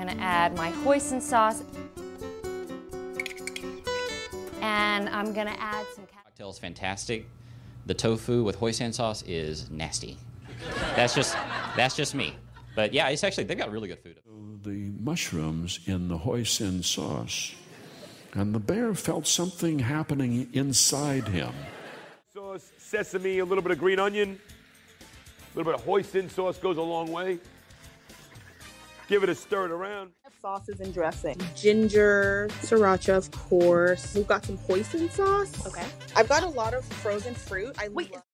I'm gonna add my hoisin sauce. And I'm gonna add some Cocktail is fantastic. The tofu with hoisin sauce is nasty. That's just that's just me. But yeah, it's actually they've got really good food. The mushrooms in the hoisin sauce, and the bear felt something happening inside him. Sauce, sesame, a little bit of green onion, a little bit of hoisin sauce goes a long way. Give it a stir it around. Sauces and dressing. Ginger, sriracha, of course. We've got some hoisin sauce. Okay. I've got a lot of frozen fruit. I Wait, love-